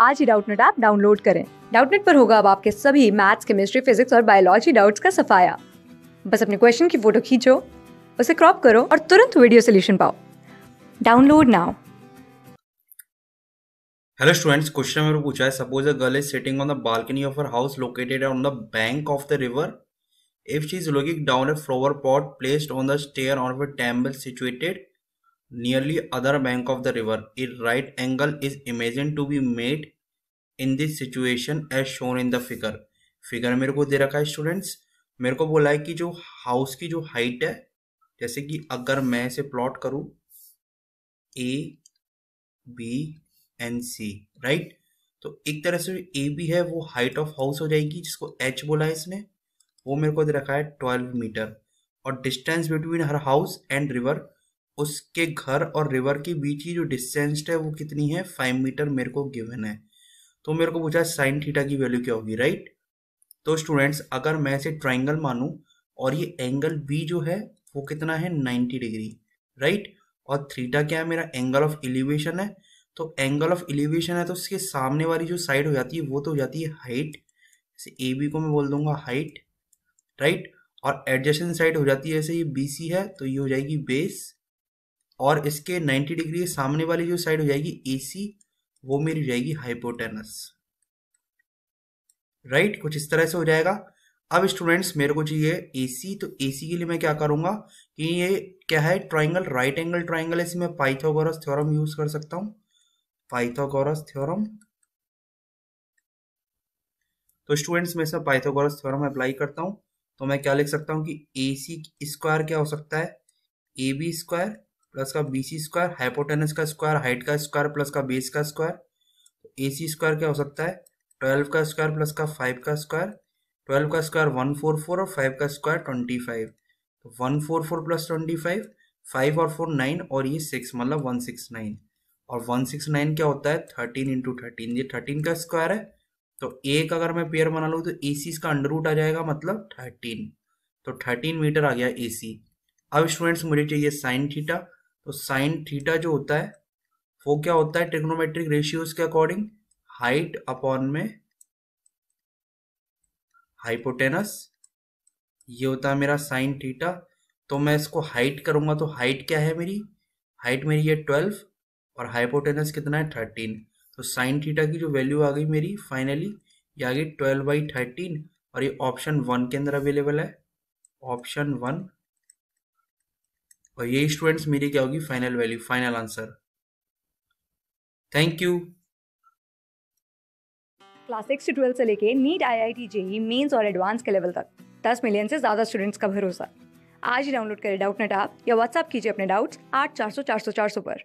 आज ही Doubtnut app download करें। डाउटनेट पर होगा अब आपके सभी मैथ्स, केमिस्ट्री, फिजिक्स और बायोलॉजी डाउट्स का सफाया। बस अपने क्वेश्चन की फ़ोटो खींचो, उसे क्रॉप करो और तुरंत वीडियो सोल्यूशन पाओ। Download now. Hello students question को पूछा है suppose a girl is sitting on the balcony of her house located on the bank of the river if she is looking down a flower pot placed on the stair on a temple situated nearly other bank of the river. A right angle is imagined to be made in this situation, as shown in the figure. Figure मेरे को दे रखा है students मेरे को बोला है कि जो हाउस की जो हाइट है, जैसे कि अगर मैं इसे प्लॉट करूँ A B and C right तो एक तरह से ए बी है, वो हाइट ऑफ़ हाउस हो जाएगी, जिसको एच बोला है इसने. वो मेरे को दे रखा है ट्वेल्व मीटर और distance between her house and river उसके घर और रिवर के बीच की जो डिस्टेंस है, वो कितनी है? फाइव मीटर मेरे को गिवन है। तो मेरे को पूछा साइन थीटा की वैल्यू क्या होगी राइट तो स्टूडेंट्स अगर मैं इसे ट्राइंगल मानूं, और ये एंगल बी जो है, वो कितना है? 90 डिग्री राइट और थीटा क्या है? मेरा एंगल ऑफ़ एलिवेशन है। तो एंगल ऑफ़ एलिवेशन है तो उसके सामने वाली जो साइड हो जाती है, वो तो हो जाती है हाइट जैसे ए बी को मैं बोल दूँगा हाइट राइट और एडजस्टेंट साइड हो जाती है, जैसे ये बी सी है तो ये हो जाएगी बेस और इसके 90 डिग्री सामने वाली जो साइड हो जाएगी एसी वो मेरी जाएगी हाइपोटेनस राइट कुछ इस तरह से हो जाएगा। अब स्टूडेंट्स मेरे को चाहिए एसी तो एसी के लिए मैं क्या करूँगा कि ये क्या है? ट्राइंगल राइट एंगल ट्राइंगल है। इसमें पाइथागोरस थ्योरम यूज़ कर सकता हूँ। पाइथागोरस थ्योरम तो स्टूडेंट्स में इसमें पाइथागोरस थ्योरम अप्लाई करता हूँ। तो मैं क्या लिख सकता हूँ कि ए सी स्क्वायर क्या हो सकता है? ए बी स्क्वायर प्लस का बी सी स्क्वायर हाइपोटेनस का स्क्वायर हाइट का स्क्वायर, प्लस का बेस का स्क्वायर। ए सी स्क्वायर क्या हो सकता है? ट्वेल्व का स्क्वायर प्लस का फाइव का स्क्वायर ट्वेल्व का स्क्वायर वन फोर फोर और फाइव का स्क्वायर ट्वेंटी फाइव तो one four four plus twenty five five और फोर नाइन और ये सिक्स मतलब वन सिक्स नाइन और वन सिक्स नाइन क्या होता है? थर्टीन इंटू थर्टीन ये थर्टीन का स्क्वायर है। तो एक अगर मैं पेयर बना लूँ तो ए सी का अंडर रूट आ जाएगा मतलब थर्टीन तो थर्टीन मीटर आ गया ए सी अब स्टूडेंट्स मुझे चाहिए साइन थीटा तो साइन थीटा जो होता है, वो क्या होता है? ट्रिग्नोमेट्रिक रेशियोज के अकॉर्डिंग हाइट अपॉन में हाइपोटेनस ये होता है मेरा साइन थीटा तो मैं इसको हाइट करूँगा तो हाइट क्या है मेरी? हाइट मेरी है ट्वेल्व और हाइपोटेनस कितना है? थर्टीन तो साइन थीटा की जो वैल्यू आ गई मेरी फाइनली ये आ गई ट्वेल्व बाई थर्टीन और ये ऑप्शन वन के अंदर अवेलेबल है। ऑप्शन वन और ये स्टूडेंट्स मेरी क्या होगी? Final value final answer thank you class six से ट्वेल्थ से लेके NEET I I T JEE Mains और एडवांस के लेवल तक, दस मिलियन से ज़्यादा स्टूडेंट्स का भरोसा। आज ही डाउनलोड करें डाउट नेट आप या व्हाट्सअप कीजिए अपने डाउट्स आठ चार सौ चार सौ चार सौ पर।